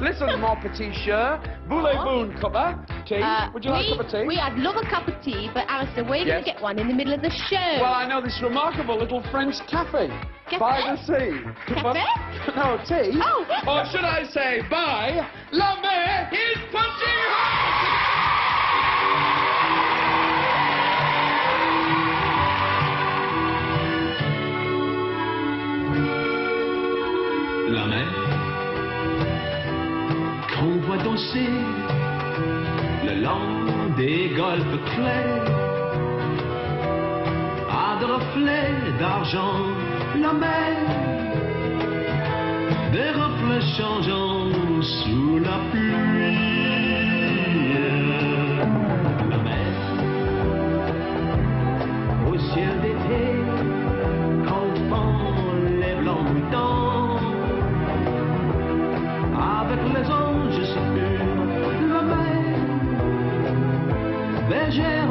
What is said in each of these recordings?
Listen, mon petit cher. Voulez-vous une cuppa? Tea? Uh, Would you like a cup of tea? We, I'd love a cup of tea, but Alistair, where are you going to get one in the middle of the show? Well, I know this remarkable little French cafe. Cafe? By the sea. Cafe? no, tea. Oh. Or should I say, by La Mer le long des golfes clairs. À de reflets d'argent la mer. Des reflets changeants sous la pluie. La mer au ciel d'été confond les blancs mutants avec les anges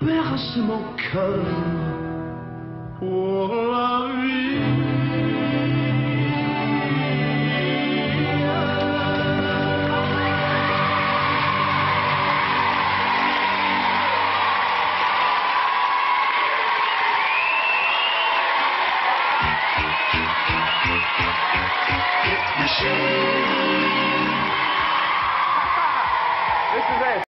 perce mon cœur pour la vie. This is it.